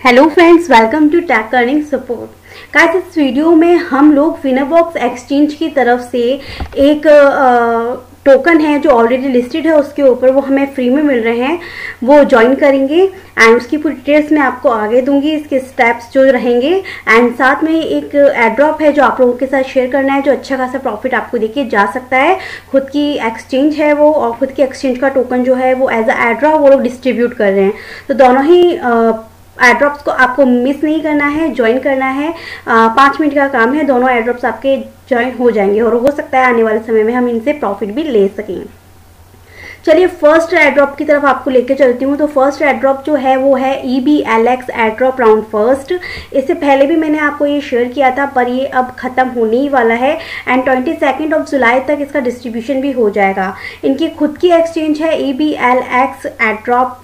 Hello friends welcome to tech earning support guys इस video में हम लोग फिनाबॉक्स एक्सचेंज की तरफ़ से एक टोकन है जो ऑलरेडी लिस्टेड है, उसके ऊपर वो हमें फ्री में मिल रहे हैं। वो ज्वाइन करेंगे एंड उसकी पूरी डिटेल्स मैं आपको आगे दूँगी, इसके स्टेप्स जो रहेंगे। एंड साथ में एक एड्रॉप है जो आप लोगों के साथ शेयर करना है, जो अच्छा खासा प्रॉफिट आपको देके जा सकता है। खुद की एक्सचेंज है वो और खुद की एक्सचेंज का टोकन जो है वो एज अ एड्रॉप वो लोग डिस्ट्रीब्यूट कर रहे हैं। तो दोनों ही एड्रॉप्स को आपको मिस नहीं करना है ज्वाइन करना है। पाँच मिनट का काम है, दोनों एड्रॉप्स आपके ज्वाइन हो जाएँगे और हो सकता है आने वाले समय में हम इनसे प्रॉफिट भी ले सकें। चलिए फ़र्स्ट एड्रॉप की तरफ़ आपको लेके चलती हूँ। तो फ़र्स्ट एड्रॉप जो है, वो है E B L X airdrop round first इससे पहले भी मैंने आपको ये शेयर किया था, पर ये अब ख़त्म होने ही वाला है and twenty second of July तक इसका डिस्ट्रीब्यूशन भी हो जाएगा। इनकी खुद की एक्सचेंज है E B L X airdrop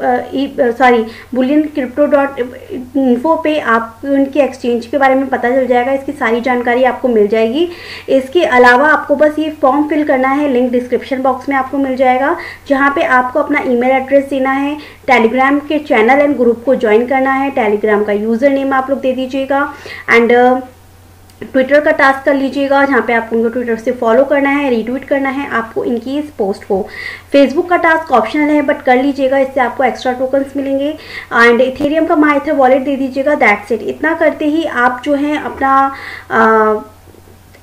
sorry bullion crypto dot info पे आप उनकी एक्सचेंज के बारे में पता चल जाएगा। इसकी सारी जानकारी आपको मिल जाएगी। इसके अलावा आपको बस ये फॉर्म फिल करना है लिंक डिस्क्रिप्शन बॉक्स में आपको मिल जाएगा। जहाँ पे आपको अपना ईमेल एड्रेस देना है टेलीग्राम के चैनल एंड ग्रुप को ज्वाइन करना है। टेलीग्राम का यूज़र नेम आप लोग दे दीजिएगा एंड ट्विटर uh, का टास्क कर लीजिएगा जहाँ पे आपको उनको ट्विटर से फॉलो करना है रीट्वीट करना है आपको इनकी इस पोस्ट को फेसबुक का टास्क ऑप्शनल है बट कर लीजिएगा इससे आपको एक्स्ट्रा टोकन्स मिलेंगे। एंड इथेरियम का माइथर वॉलेट दे दीजिएगा दैट्स इट इतना करते ही आप जो है अपना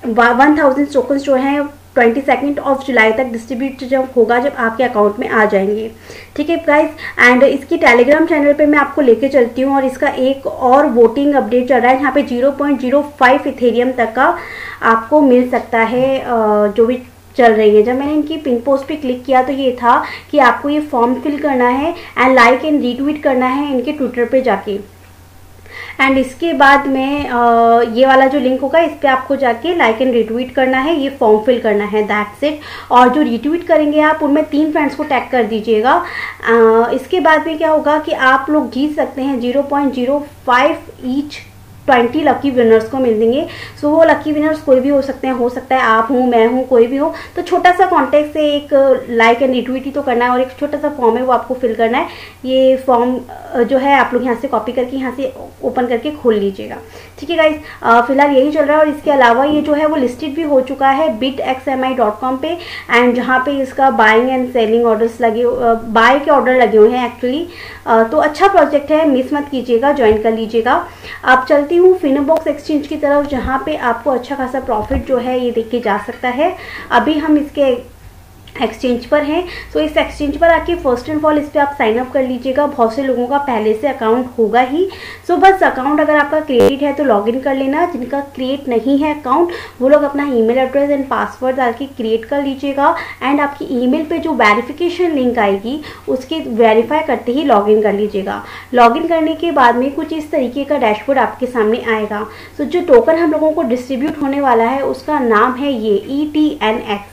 वन थाउज़ेंड टोकन्स जो हैं ट्वेंटी सेकेंड ऑफ़ जुलाई तक डिस्ट्रीब्यूट जब होगा, जब आपके अकाउंट में आ जाएँगे। ठीक है प्राइस एंड इसकी टेलीग्राम चैनल पे मैं आपको लेके चलती हूँ और इसका एक और वोटिंग अपडेट चल रहा है। यहाँ पे zero point zero five Ethereum तक का आपको मिल सकता है जो भी चल रही है। जब मैंने इनकी पिन पोस्ट पे क्लिक किया तो ये था कि आपको ये फॉर्म फिल करना है एंड लाइक एंड रीट्वीट करना है इनके ट्विटर पे जाके। एंड इसके बाद में आ, ये वाला जो लिंक होगा इस पर आपको जाके लाइक एंड रिट्वीट करना है ये फॉर्म फिल करना है दैट्स इट और जो रिट्वीट करेंगे आप उनमें तीन फ्रेंड्स को टैग कर दीजिएगा. इसके बाद में क्या होगा कि आप लोग जीत सकते हैं zero point zero five each twenty lucky winners को मिल देंगे। सो वो लकी विनर्स कोई भी हो सकते हैं, हो सकता है आप हूँ, मैं हूँ, कोई भी हो। तो छोटा सा कॉन्टेक्ट से एक लाइक एंड रिट्वीट ही तो करना है और एक छोटा सा फॉर्म है, वो आपको फिल करना है। ये फॉर्म जो है, आप लोग यहाँ से कॉपी करके, यहाँ से ओपन करके खोल लीजिएगा। ठीक है गाइज़ फ़िलहाल यही चल रहा है और इसके अलावा ये जो है, वो लिस्टेड भी हो चुका है bit X M I dot com पे एंड जहाँ पे इसका बाइंग एंड सेलिंग ऑर्डर्स लगे बाय के ऑर्डर लगे हुए हैं एक्चुअली तो अच्छा प्रोजेक्ट है मिस मत कीजिएगा ज्वाइन कर लीजिएगा। आप चलती हूँ फिनोबॉक्स एक्सचेंज की तरफ़, जहाँ पे आपको अच्छा खासा प्रॉफिट जो है ये देखे जा सकता है। अभी हम इसके एक्सचेंज पर है। सो so, इस एक्सचेंज पर आके फ़र्स्ट एंड ऑल इस पर आप साइन अप कर लीजिएगा। बहुत से लोगों का पहले से अकाउंट होगा ही। सो so, बस अकाउंट अगर आपका क्रिएट है तो लॉगिन कर लेना। जिनका क्रिएट नहीं है अकाउंट वो लोग अपना ईमेल एड्रेस एंड पासवर्ड डाल के क्रिएट कर लीजिएगा। एंड आपकी ईमेल पे जो वेरिफिकेशन लिंक आएगी उसके वेरीफाई करते ही लॉगिन कर लीजिएगा। लॉगिन करने के बाद में कुछ इस तरीके का डैशबोर्ड आपके सामने आएगा। सो so, जो टोकन हम लोगों को डिस्ट्रीब्यूट होने वाला है उसका नाम है ये ई टी एन एक्स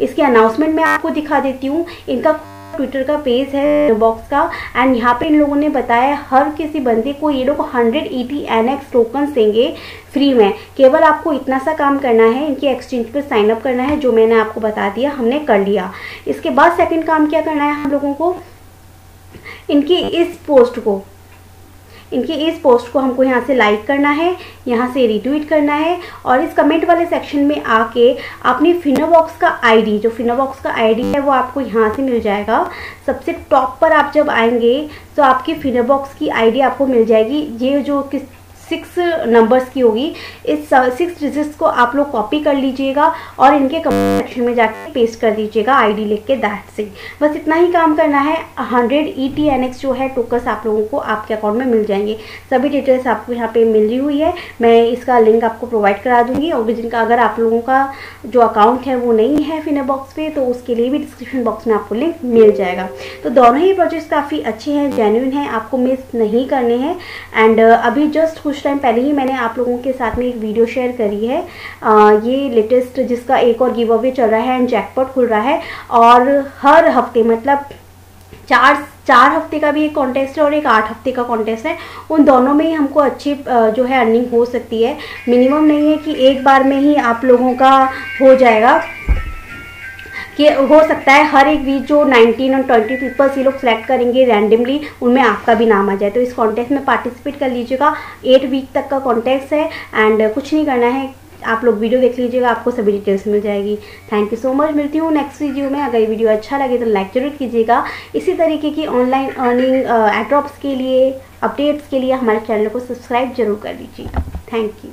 इसके अनाउंसमेंट मैं आपको दिखा देती हूँ। इनका ट्विटर का पेज है बॉक्स का। एंड यहाँ पे इन लोगों ने बताया, हर किसी बंदे को ये लोग hundred E T N X token देंगे फ्री में। केवल आपको इतना सा काम करना है, इनके एक्सचेंज पर साइन अप करना है, जो मैंने आपको बता दिया, हमने कर लिया। इसके बाद सेकंड काम क्या करना है हम लोगों को? इनकी इस पोस्ट को। इनके इस पोस्ट को हमको यहाँ से लाइक करना है, यहाँ से रिट्वीट करना है और इस कमेंट वाले सेक्शन में आके अपनी फिनोबॉक्स का आईडी जो फिनोबॉक्स का आईडी है, वो आपको यहाँ से मिल जाएगा। सबसे टॉप पर आप जब आएँगे तो आपकी फिनोबॉक्स की आईडी आपको मिल जाएगी। ये जो किस सिक्स नंबर्स की होगी। इस सिक्स डिजिट्स को आप लोग कॉपी कर लीजिएगा और इनके कमेंट सेक्शन में जाकर पेस्ट कर दीजिएगा आईडी लिख के दैट से। बस इतना ही काम करना है। Hundred E T N X जो है टोकस आप लोगों को आपके अकाउंट में मिल जाएँगे। सभी डिटेल्स आपको यहाँ पे मिल रही हुई है। मैं इसका लिंक आपको प्रोवाइड करा दूँगी और जिनका अगर आप लोगों का जो अकाउंट है वो नहीं है फिनर बॉक्स पे तो उसके लिए भी डिस्क्रिप्शन बॉक्स में आपको लिंक मिल जाएगा। तो दोनों ही प्रोजेक्ट्स काफ़ी अच्छे हैं जेन्यून हैं, आपको मिस नहीं करने हैं। एंड अभी जस्ट कुछ टाइम पहले ही मैंने आप लोगों के साथ में एक वीडियो शेयर करी है। आ, ये लेटेस्ट जिसका एक और गिव अवे चल रहा है एंड जैकपॉट खुल रहा है और हर हफ़्ते मतलब चार चार हफ़्ते का भी एक कॉन्टेस्ट है और एक आठ हफ़्ते का कॉन्टेस्ट है। उन दोनों में ही हमको अच्छी जो है अर्निंग हो सकती है। मिनिमम नहीं है कि एक बार में ही आप लोगों का हो जाएगा। कि हो सकता है हर एक वीक जो 19 और 20 पीपल्स ये लोग सेलेक्ट करेंगे रैंडमली उनमें आपका भी नाम आ जाए। तो इस कॉन्टेस्ट में पार्टिसिपेट कर लीजिएगा। एट वीक तक का कॉन्टेस्ट है एंड कुछ नहीं करना है। आप लोग वीडियो देख लीजिएगा, आपको सभी डिटेल्स मिल जाएगी। थैंक यू सो मच मिलती हूँ नेक्स्ट वीडियो में। अगर ये वीडियो अच्छा लगे तो लाइक ज़रूर कीजिएगा। इसी तरीके की ऑनलाइन अर्निंग एड्रॉप्स के लिए अपडेट्स के लिए हमारे चैनल को सब्सक्राइब ज़रूर कर लीजिएगा थैंक यू